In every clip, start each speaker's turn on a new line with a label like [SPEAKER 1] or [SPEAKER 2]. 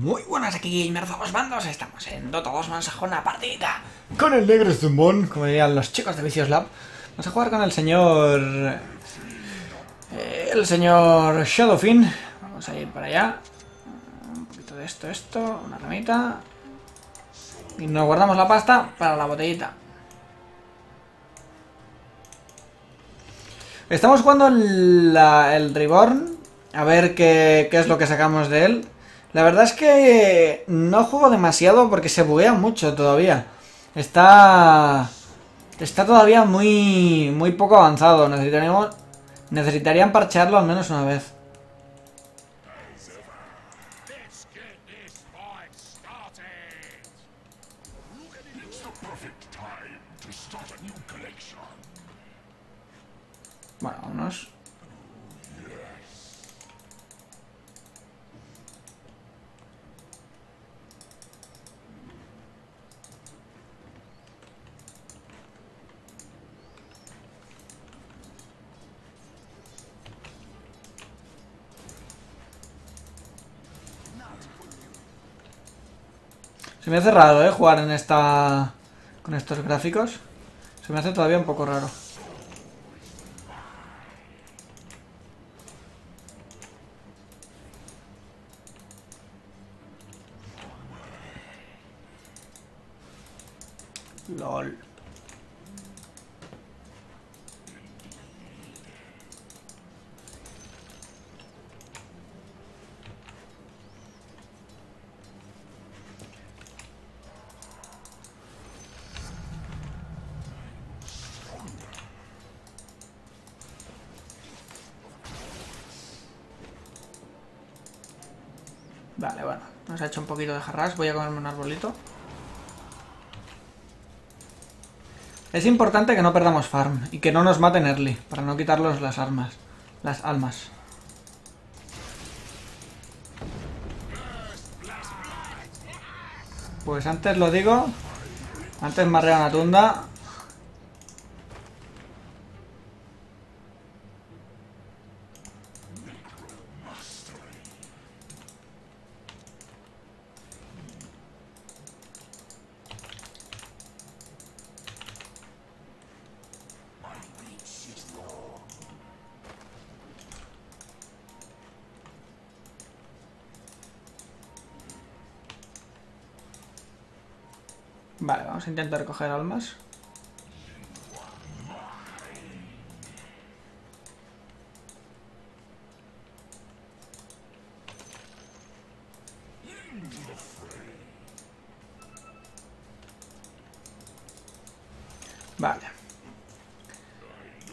[SPEAKER 1] Muy buenas aquí gamers dos bandos, estamos en Dota 2 vamos a jugar una partidita
[SPEAKER 2] Con el negro zumbón.
[SPEAKER 1] Como dirían los chicos de Vicious Lab. Vamos a jugar con el señor... eh, el señor Shadowfin. Vamos a ir para allá. Un poquito de esto, esto, una ramita. Y nos guardamos la pasta para la botellita. Estamos jugando la- el Reborn. A ver qué, qué es lo que sacamos de él La verdad es que no juego demasiado porque se buguea mucho todavía Está... Está todavía muy, muy poco avanzado. Necesitaríamos, necesitarían parchearlo al menos una vez. Se me hace raro, ¿eh? Jugar en esta... Con estos gráficos. Se me hace todavía un poco raro. LOL. Vale, bueno. Nos ha hecho un poquito de jarras. Voy a comerme un arbolito. Es importante que no perdamos farm y que no nos maten early para no quitarlos las armas, las almas. Pues antes lo digo, antes me arrea una tunda. Vale, vamos a intentar coger almas. Vale.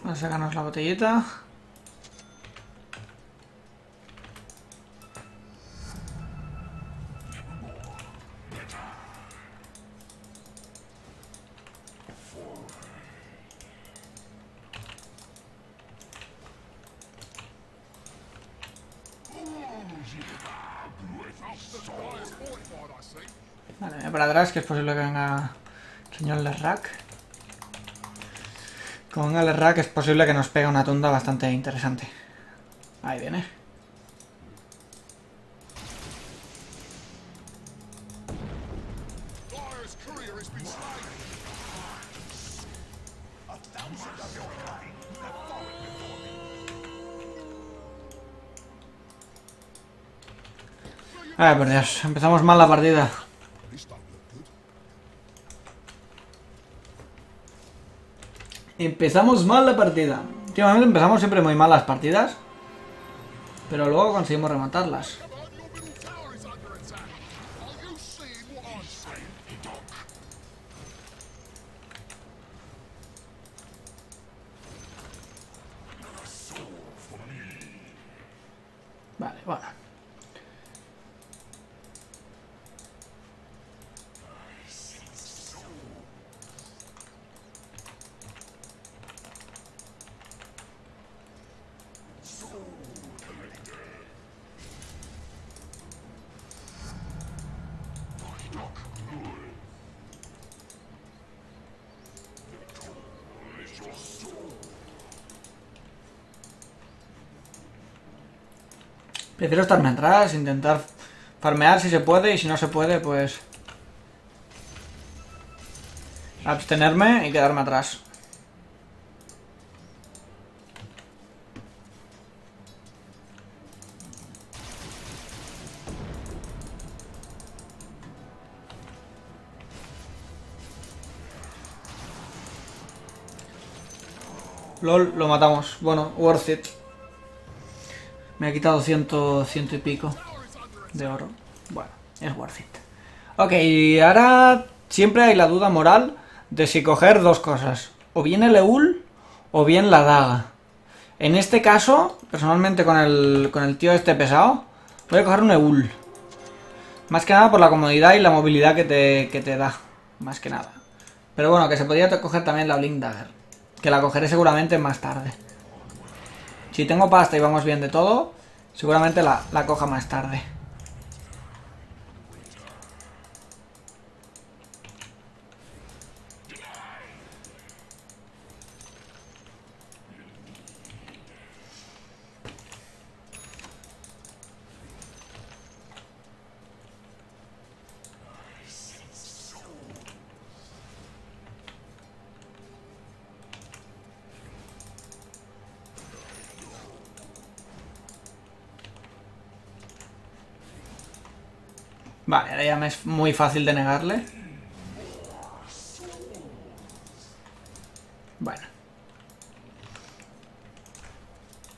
[SPEAKER 1] Vamos a sacarnos la botellita. Para atrás, que es posible que venga el señor Lerrak. Como venga Lerrak, es posible que nos pegue una tunda bastante interesante. Ahí viene. Ay, por Dios, empezamos mal la partida. Empezamos mal la partida. Últimamente empezamos siempre muy mal las partidas. Pero luego conseguimos rematarlas.
[SPEAKER 3] Come on,
[SPEAKER 1] Prefiero estarme atrás, intentar Farmear si se puede y si no se puede, pues... Abstenerme y quedarme atrás. LOL, lo matamos. Bueno, worth it. Me ha quitado ciento, ciento y pico de oro. Bueno, es worth it. Ok, ahora siempre hay la duda moral de si coger dos cosas. O bien el Eul o bien la daga. En este caso, personalmente con el, con el tío este pesado, voy a coger un Eul. Más que nada por la comodidad y la movilidad que te, que te da. Más que nada. Pero bueno, que se podría coger también la Blink Dagger. Que la cogeré seguramente más tarde. Si tengo pasta y vamos bien de todo, seguramente la, la coja más tarde. Vale, ahora ya es muy fácil de negarle. Bueno.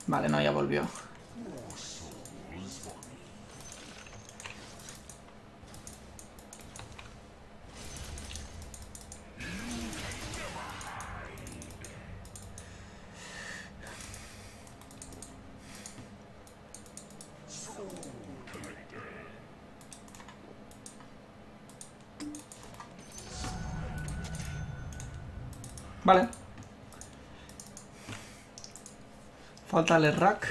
[SPEAKER 1] Vale, no, ya volvió. Vale. El rack.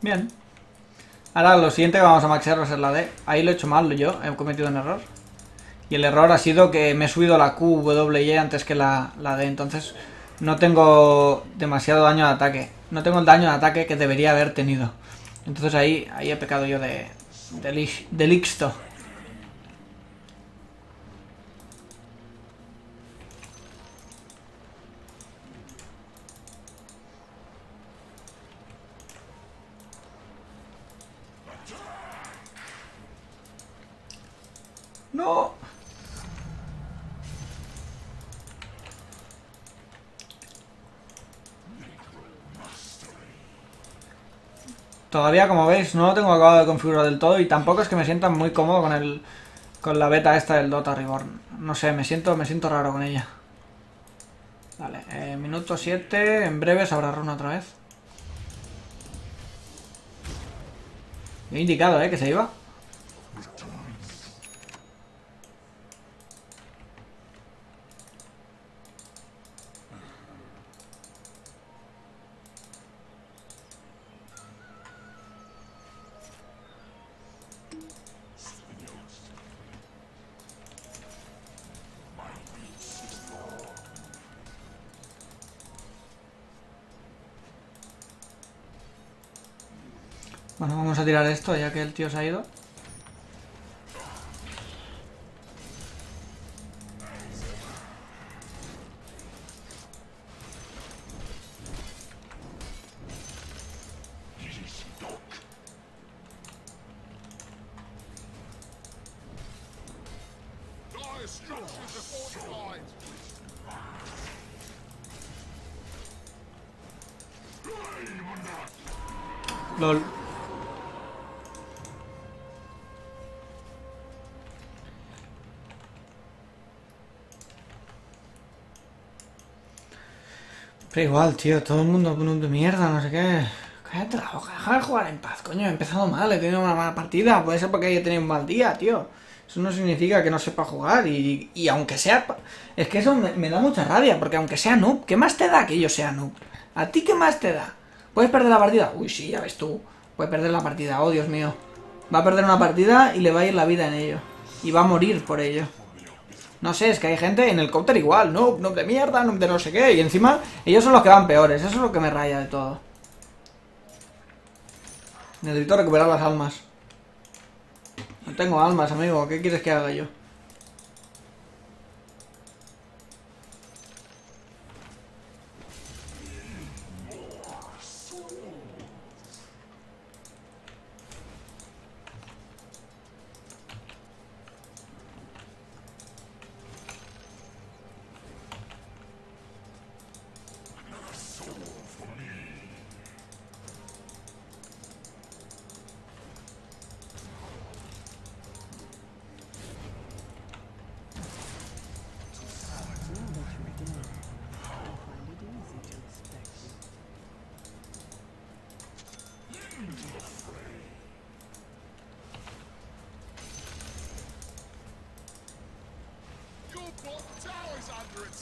[SPEAKER 1] Bien. Ahora lo siguiente que vamos a maxear va a ser la D. Ahí lo he hecho mal yo, he cometido un error. Y el error ha sido que me he subido la Q, W, Y antes que la, la D. Entonces no tengo demasiado daño de ataque. No tengo el daño de ataque que debería haber tenido. Entonces ahí, ahí he pecado yo de, de, de. No. Todavía, como veis, no lo tengo acabado de configurar del todo y tampoco es que me sienta muy cómodo con el con la beta esta del Dota Reborn. No sé, me siento me siento raro con ella. Vale, eh, minuto 7, en breve se habrá run otra vez. He indicado, eh, que se iba. A tirar esto ya que el tío se ha ido. Pero igual, tío, todo el mundo con un de mierda, no sé qué. Cállate la boca, deja de jugar en paz, coño. He empezado mal, he tenido una mala partida. Puede ser porque haya tenido un mal día, tío. Eso no significa que no sepa jugar y, y aunque sea... Es que eso me, me da mucha rabia, porque aunque sea noob, ¿qué más te da que yo sea noob? ¿A ti qué más te da? ¿Puedes perder la partida? Uy, sí, ya ves tú. Puede perder la partida, oh Dios mío. Va a perder una partida y le va a ir la vida en ello. Y va a morir por ello. No sé, es que hay gente en el counter igual, noob, noob de mierda, noob de no sé qué. Y encima, ellos son los que van peores, eso es lo que me raya de todo. Necesito recuperar las almas. No tengo almas, amigo. ¿Qué quieres que haga yo?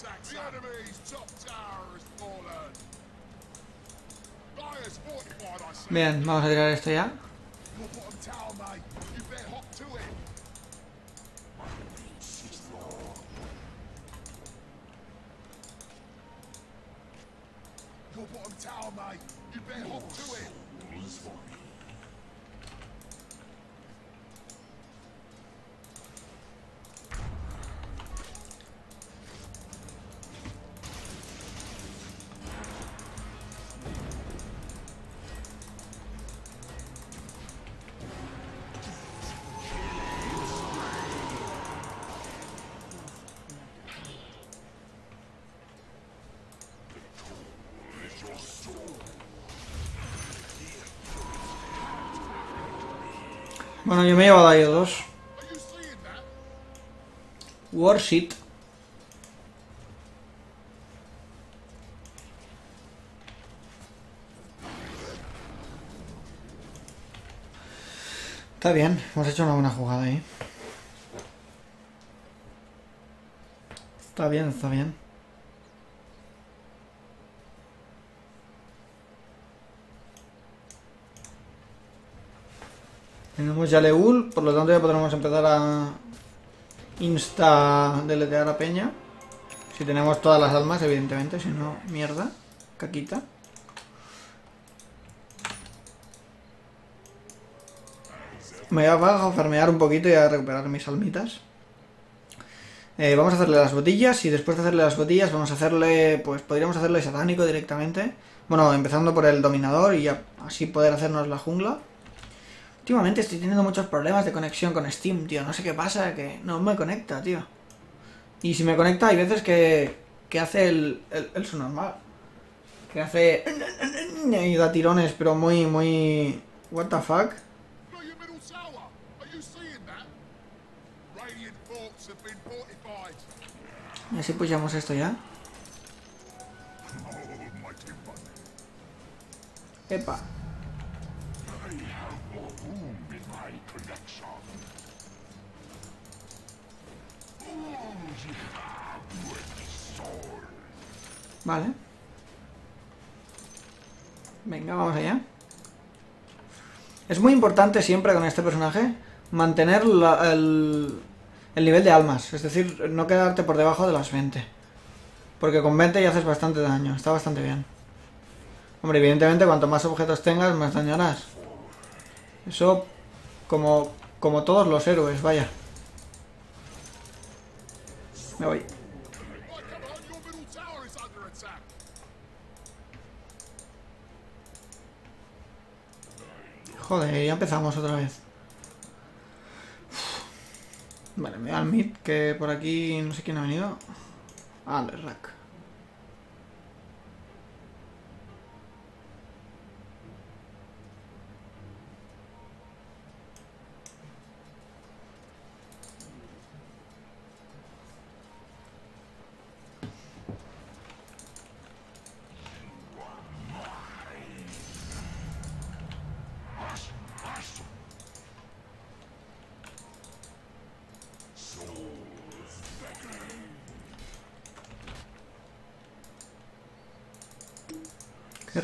[SPEAKER 3] The enemy's top tower fallen.
[SPEAKER 1] Bien, vamos a tirar esto ya. Bueno, yo me he llevado ahí dos. Warship. Está bien, hemos hecho una buena jugada ahí. Está bien, está bien. Tenemos ya Leul, por lo tanto ya podremos empezar a insta deletear a Peña. Si tenemos todas las almas, evidentemente, si no, mierda, caquita. Me voy a farmear un poquito y a recuperar mis almitas. Eh, vamos a hacerle las botillas y después de hacerle las botillas vamos a hacerle, pues podríamos hacerle satánico directamente. Bueno, empezando por el dominador y ya así poder hacernos la jungla. Últimamente estoy teniendo muchos problemas de conexión con Steam, tío. No sé qué pasa, que no me conecta, tío. Y si me conecta hay veces que, que hace el, el, el subnormal. Que hace... Y da tirones, pero muy, muy... What the fuck. Y así pushamos esto ya. Epa. Vale. Venga, vamos allá. Es muy importante siempre con este personaje mantener el, el nivel de almas. Es decir, no quedarte por debajo de las 20. Porque con 20 ya haces bastante daño. Está bastante bien. Hombre, evidentemente cuanto más objetos tengas, más daño harás. Eso como, como todos los héroes, vaya. Me voy. Joder, ya empezamos otra vez. Vale, me voy al mid, que por aquí no sé quién ha venido. Ah, el rack.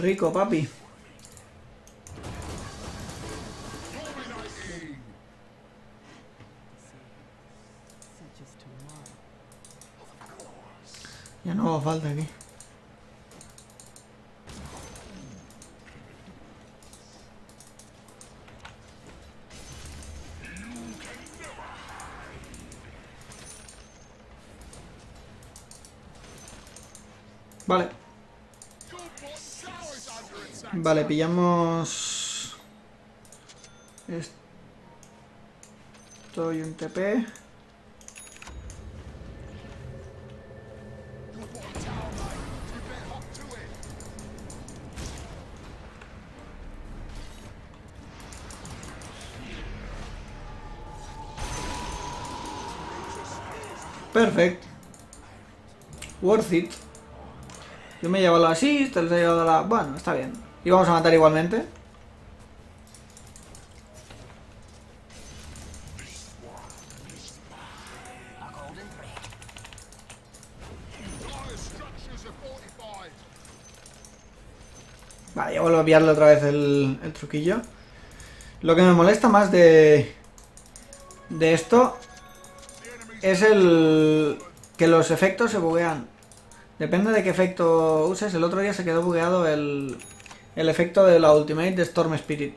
[SPEAKER 1] Rico, papi. Ya no hago falta aquí. Vale. Vale, pillamos... Esto y un TP. Perfect. Worth it. Yo me he llevado la assist, él se ha llevado la... Bueno, está bien. Y vamos a matar igualmente. Vale, ya vuelvo a pillarle otra vez el, el truquillo. Lo que me molesta más de... De esto... Es el... Que los efectos se buguean. Depende de qué efecto uses. El otro día se quedó bugueado el... El efecto de la ultimate de Storm Spirit.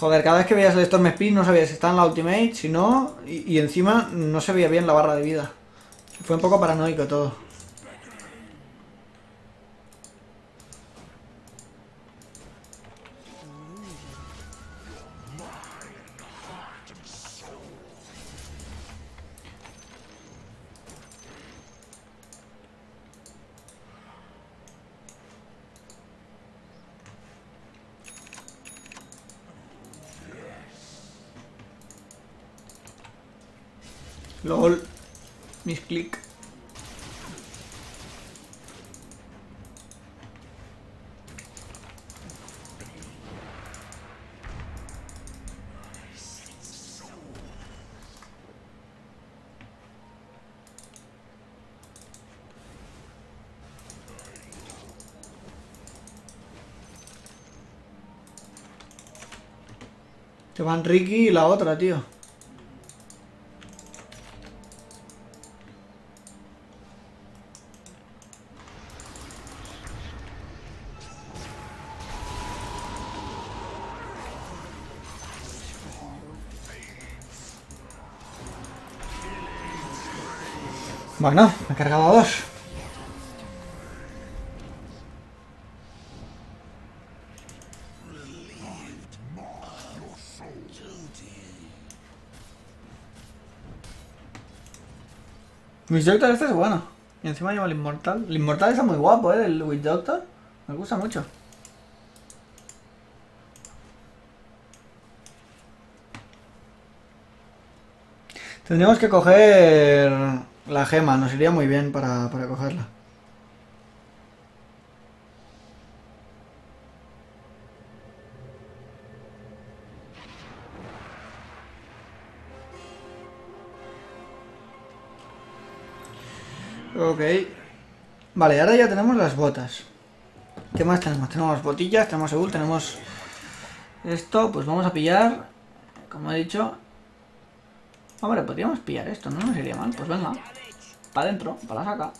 [SPEAKER 1] Joder, cada vez que veías el Storm Spirit no sabías si estaba en la ultimate, si no... Y, y encima no se veía bien la barra de vida. Fue un poco paranoico todo. Misclick. Se van Ricky y la otra, tío. Bueno, me he cargado a dos. Witch Doctor este es bueno. Y encima lleva el Inmortal. El Inmortal está muy guapo, ¿eh? El Witch Doctor. Me gusta mucho. Tendríamos que coger la gema, nos iría muy bien para, para cogerla. Ok. Vale, ahora ya tenemos las botas. ¿Qué más tenemos? Tenemos botillas, tenemos Eul, tenemos esto. Pues vamos a pillar, como he dicho, Hombre, podríamos pillar esto, no nos iría mal. Pues venga. Para adentro, para la saca.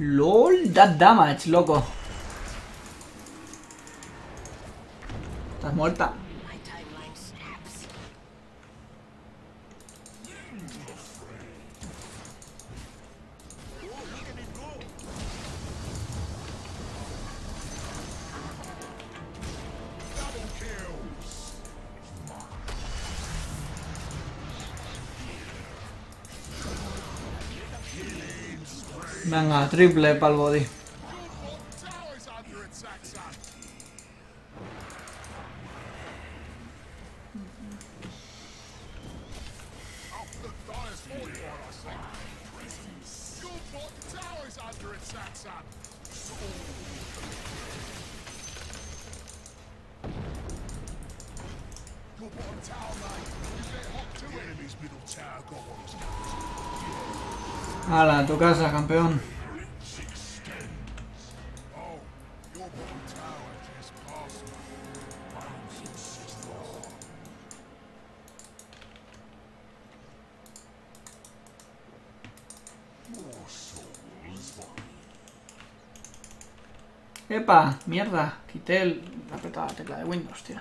[SPEAKER 1] LOL, that damage, loco. Estás muerta. Venga, triple pa'l body. Epa, mierda. Quité el... la tecla de Windows, tío.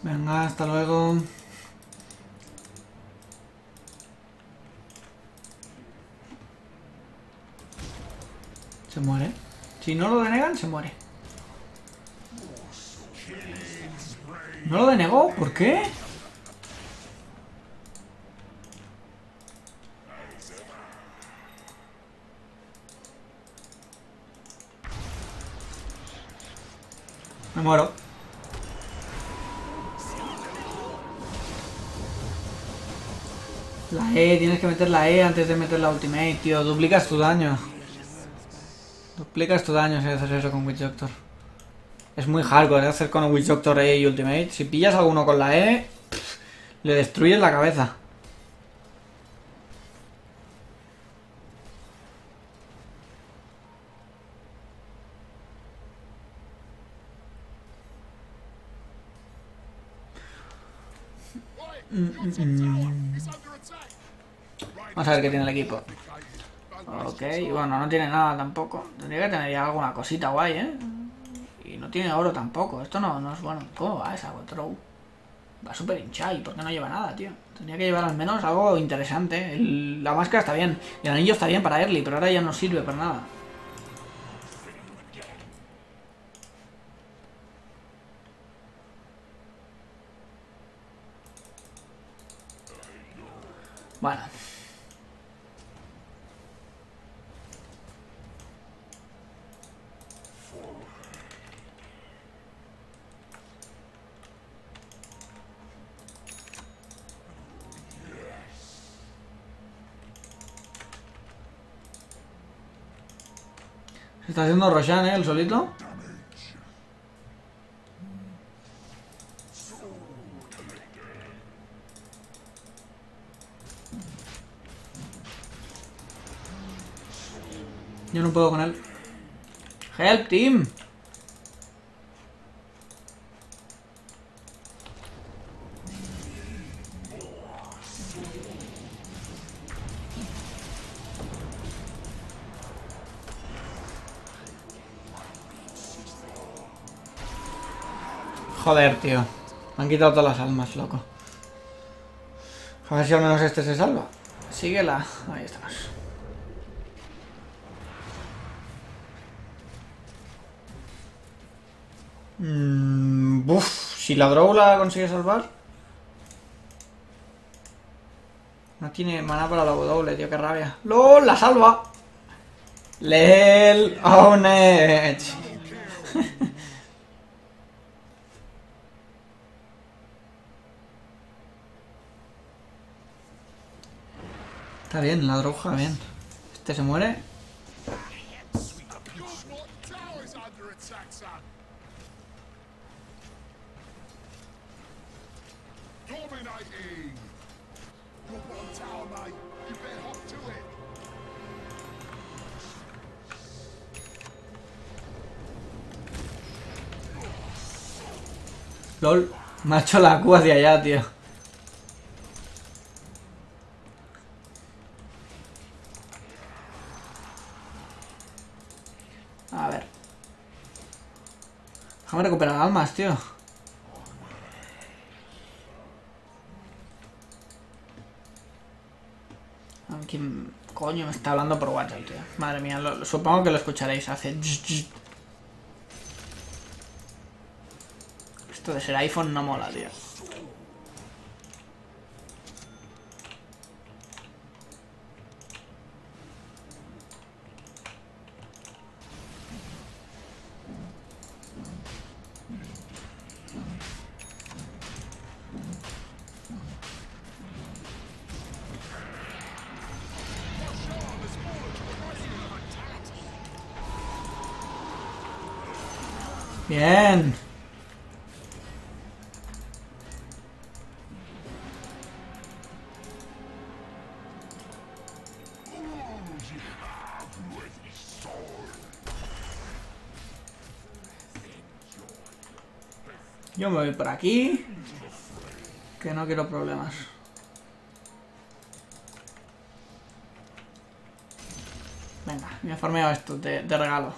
[SPEAKER 1] Venga, hasta luego. Se muere. Si no lo denegan, se muere. ¿No lo denegó? ¿Por qué? Me muero. La E, tienes que meter la E antes de meter la ultimate, tío. Duplicas tu daño. Duplicas tu daño si haces eso con Witch Doctor. Es muy hardcore hacer con Witch Doctor E y ultimate. Si pillas alguno con la E, le destruyes la cabeza.
[SPEAKER 3] Right, your
[SPEAKER 1] Vamos a ver qué tiene el equipo. Ok, bueno, no tiene nada tampoco. Tendría que tener ya alguna cosita guay, ¿eh? Y no tiene oro tampoco. Esto no, no es bueno. ¿Cómo va esa Throw? Va súper hinchada. ¿Y por qué no lleva nada, tío? Tendría que llevar al menos algo interesante. La máscara está bien. El anillo está bien para early, pero ahora ya no sirve para nada. Bueno. Se está haciendo Roshan, ¿eh? El solito. Yo no puedo con él. Help, team. Joder, tío. Me han quitado todas las almas, loco. A ver si al menos este se salva. Síguela. Ahí estamos. Mm, buf, si la Drow la consigue salvar. No tiene mana para la W, tío, qué rabia. ¡LOL! ¡La salva! ¡Lel! ¡Owned! Está bien, la droga, bien. Este se muere. LOL. Me ha hecho la Q hacia allá, tío. A ver. Déjame recuperar almas, tío. A ver, ¿Quién coño me está hablando por WhatsApp, tío? Madre mía, supongo que lo escucharéis. Hace... Esto de ser iPhone no mola, tío. Voy por aquí. Que no quiero problemas. Venga, me he farmeado esto de, de regalo.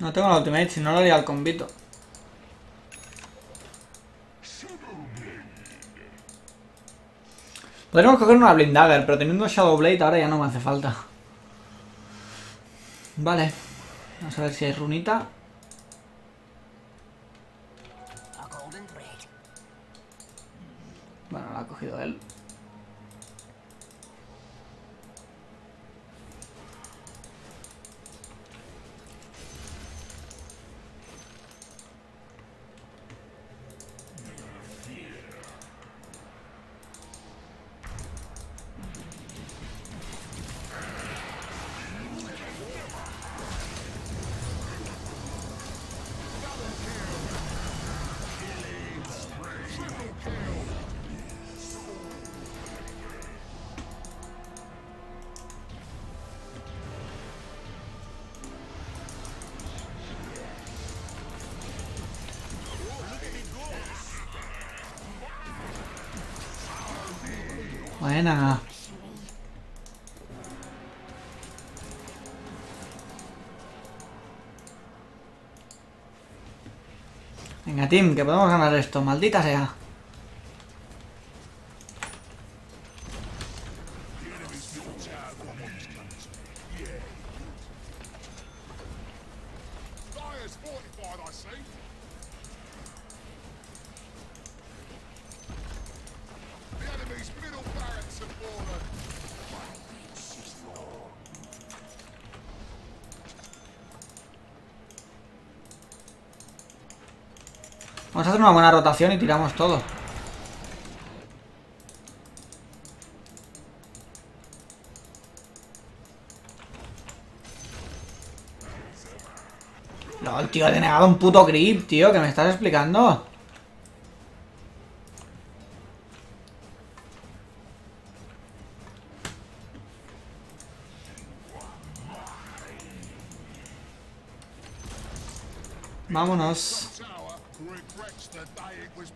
[SPEAKER 1] No tengo la ultimate, si no lo haría al convito. Podríamos coger una Blind Dagger, pero teniendo Shadow Blade ahora ya no me hace falta. Vale. Vamos a ver si hay runita. Buena. Venga, Tim, que podemos ganar esto. Maldita sea. Vamos a hacer una buena rotación y tiramos todo. No, tío, he denegado un puto creep, tío, que me estás explicando. Vámonos.
[SPEAKER 3] Was.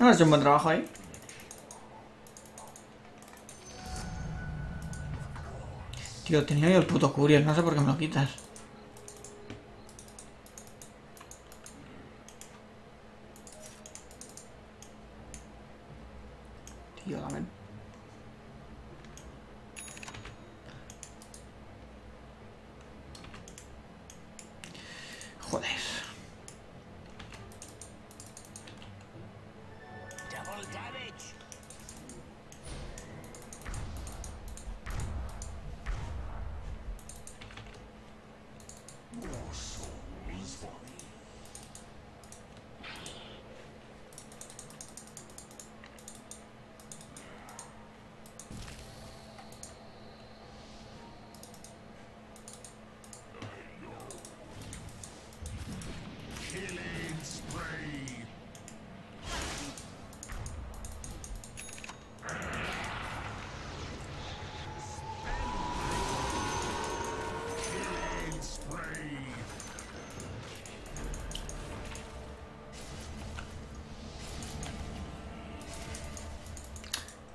[SPEAKER 1] No has hecho un buen trabajo ahí. Tío, tenía yo el puto Curious, no sé por qué me lo quitas. Tío, dame. el- Joder.
[SPEAKER 2] Double damage.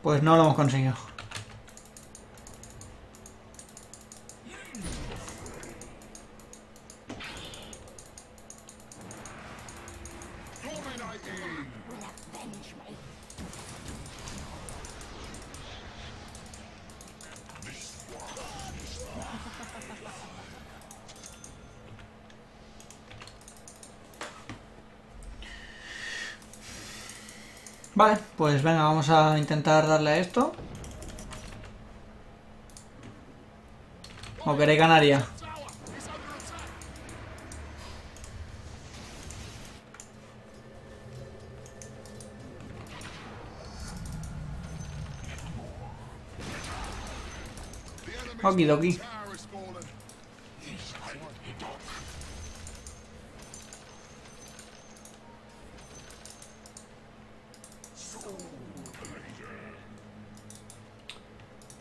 [SPEAKER 1] Pues no lo hemos conseguido. Vale, pues venga, vamos a intentar darle a esto. ¿O queréis ganaría? Okidoki.
[SPEAKER 3] tower has fallen.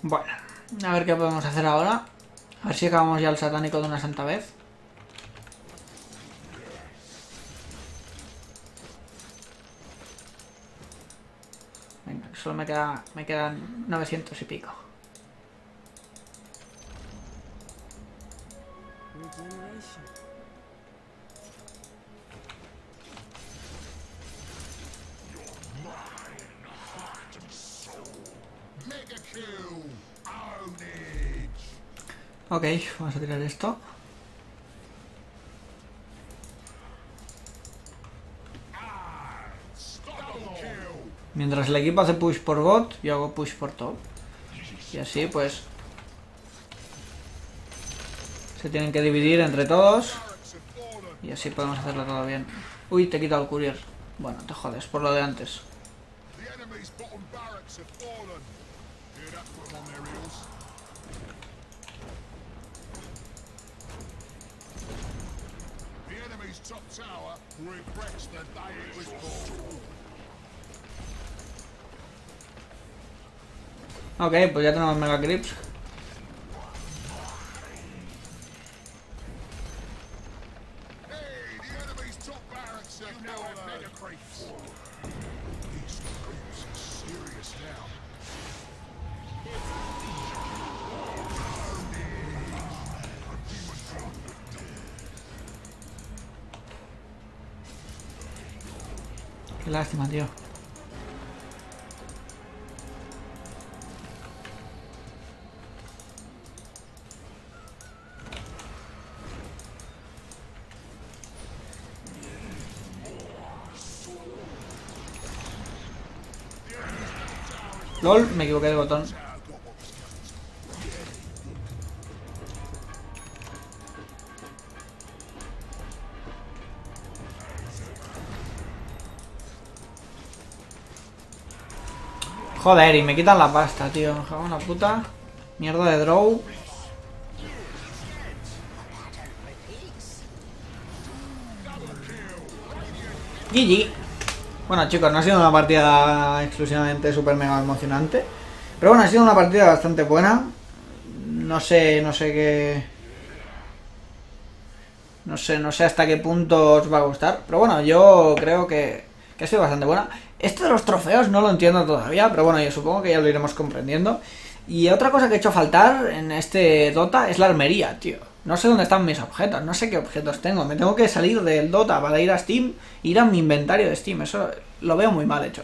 [SPEAKER 1] Bueno, a ver qué podemos hacer ahora. A ver si acabamos ya el satánico de una santa vez. Venga, solo me queda me quedan 900 y pico. Ok, vamos a tirar esto. Mientras el equipo hace push por bot, yo hago push por top. Y así pues... Se tienen que dividir entre todos. Y así podemos hacerlo todo bien. Uy, te he quitado el courier. Bueno, te jodes, por lo de antes. Ok, pues ya tenemos Mega Crips. Me equivoqué de botón. Joder, y me quitan la pasta, tío. Me cago en la puta. Mierda de draw. GG. Bueno, chicos, no ha sido una partida exclusivamente super mega emocionante. Pero bueno, ha sido una partida bastante buena. No sé, no sé qué. No sé, no sé hasta qué punto os va a gustar. Pero bueno, yo creo que, que ha sido bastante buena. Esto de los trofeos no lo entiendo todavía, pero bueno, yo supongo que ya lo iremos comprendiendo. Y otra cosa que he hecho faltar en este Dota es la armería, tío. No sé dónde están mis objetos, no sé qué objetos tengo. Me tengo que salir del Dota para ir a Steam, ir a mi inventario de Steam. Eso lo veo muy mal hecho.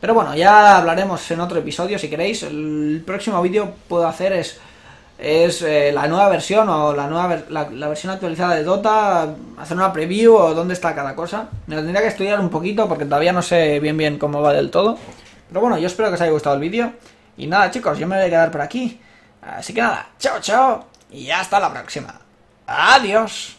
[SPEAKER 1] Pero bueno, ya hablaremos en otro episodio si queréis. El próximo vídeo puedo hacer es es eh, la nueva versión o la nueva la, la versión actualizada de Dota, hacer una preview o dónde está cada cosa. Me lo tendría que estudiar un poquito porque todavía no sé bien bien cómo va del todo. Pero bueno, yo espero que os haya gustado el vídeo. Y nada, chicos, yo me voy a quedar por aquí. Así que nada, chao, chao. Y hasta la próxima. Adiós.